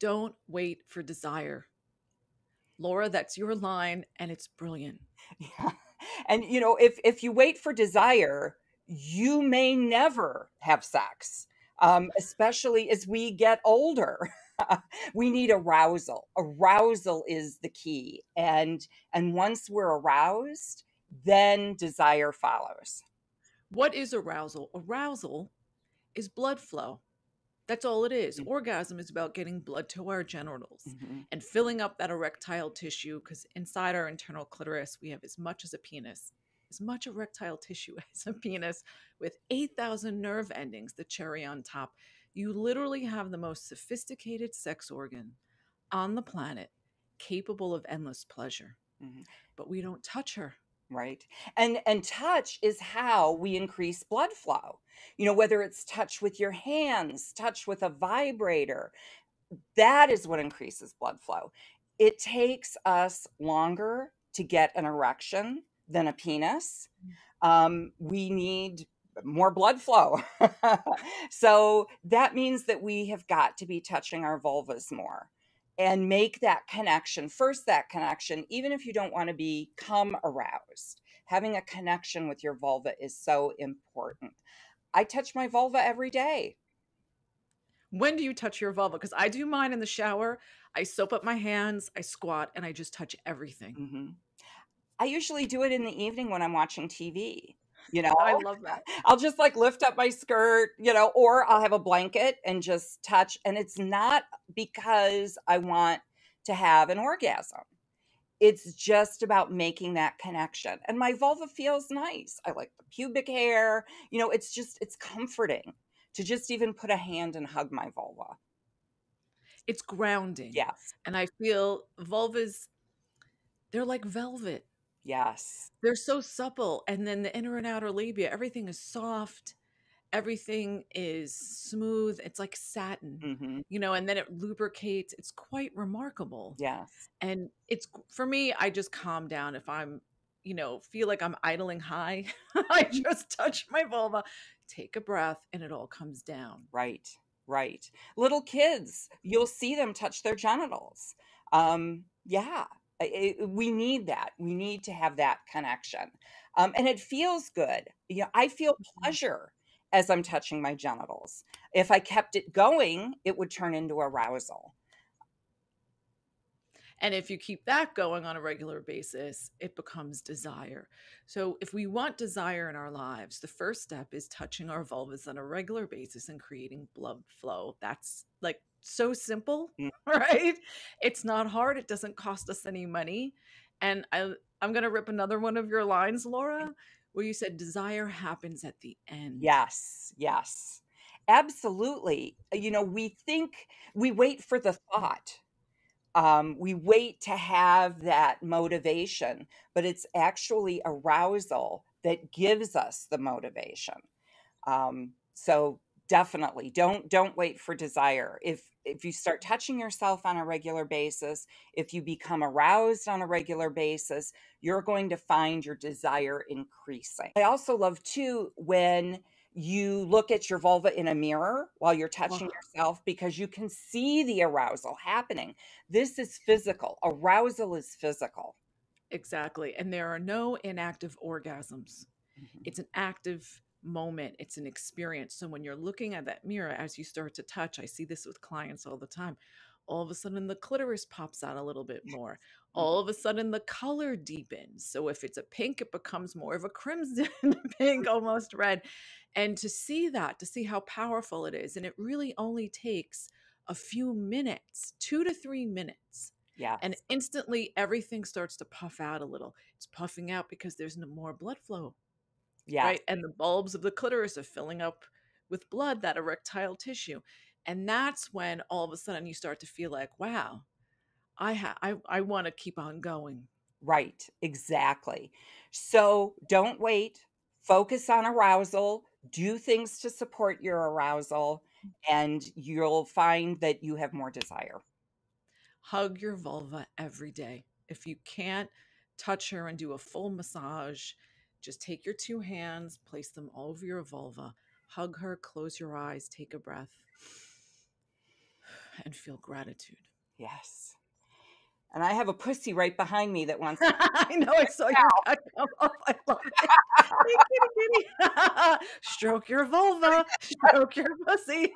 Don't wait for desire. Laura, that's your line and it's brilliant. Yeah. And you know, if if you wait for desire, you may never have sex. Um, especially as we get older. we need arousal. Arousal is the key. And and once we're aroused, then desire follows. What is arousal? Arousal is blood flow. That's all it is. Mm. Orgasm is about getting blood to our genitals Mhm. and filling up that erectile tissue because inside our internal clitoris, we have as much as a penis, as much erectile tissue as a penis with 8,000 nerve endings, the cherry on top. You literally have the most sophisticated sex organ on the planet capable of endless pleasure. Mhm. But we don't touch her. Right? And and touch is how we increase blood flow. You know whether it's touch with your hands touch with a vibrator that is what increases blood flow. It takes us longer to get an erection than a penis. Um, we need more blood flow. So that means that we have got to be touching our vulvas more and make that connection first that connection even if you don't want to become aroused having a connection with your vulva is so important i touch my vulva every day When do you touch your vulva? Because I do mine in the shower. I soap up my hands, I squat, and I just touch everything. Mhm. i usually do it in the evening when i'm watching tv you know I love that. I'll just like lift up my skirt, you know, or I'll have a blanket and just touch. And it's not because I want to have an orgasm. It's just about making that connection. And my vulva feels nice. I like the pubic hair. You know, it's just, it's comforting to just even put a hand and hug my vulva. It's grounding. Yes. And I feel vulvas, they're like velvet. Yes. They're so supple. And then the inner and outer labia, everything is soft. Everything is smooth. It's like satin, hmm you know, and then it lubricates. It's quite remarkable. Yes. And it's for me, I just calm down if I'm, you know, feel like I'm idling high. I just touch my vulva, take a breath, and it all comes down. Right, right. Little kids, you'll see them touch their genitals. Um, yeah, I- I- we need that. We need to have that connection. Um, and it feels good. You know, I feel Mhm. pleasure as I'm touching my genitals. If I kept it going, it would turn into arousal. And if you keep that going on a regular basis, it becomes desire. So, if we want desire in our lives, the first step is touching our vulvas on a regular basis and creating blood flow. That's like so simple, Mm. right? It's not hard. It doesn't cost us any money. And I, I'm going to rip another one of your lines, Laura, where you said desire happens at the end. Yes, yes, absolutely. You know, we think we wait for the thought. Um, we wait to have that motivation, but it's actually arousal that gives us the motivation. Um, so definitely don't don't wait for desire. If if you start touching yourself on a regular basis, if you become aroused on a regular basis, you're going to find your desire increasing. I also love too when you look at your vulva in a mirror while you're touching Oh, yourself because you can see the arousal happening. This is physical. Arousal is physical. exactly. And there are no inactive orgasms. Mhm. it's an active moment it's an experience so when you're looking at that mirror as you start to touch i see this with clients all the time all of a sudden the clitoris pops out a little bit more Mhm. all of a sudden the color deepens so if it's a pink it becomes more of a crimson pink almost red and to see that to see how powerful it is and it really only takes a few minutes 2 to 3 minutes Yes. and instantly everything starts to puff out a little it's puffing out because there's no more blood flow Yes. right? And the bulbs of the clitoris are filling up with blood, that erectile tissue. And that's when all of a sudden you start to feel like, wow, I ha- I, I want to keep on going. Right, exactly. So don't wait. Focus on arousal. Do things to support your arousal, mm. and you'll find that you have more desire. Hug your vulva every day. If you can't touch her and do a full massage, just take your two hands, place them all over your vulva, hug her, close your eyes, take a breath. And feel gratitude. Yes. And I have a pussy right behind me that wants to. I know. I saw your come up. I love it. Kitty, kitty. Stroke your vulva. Stroke your pussy.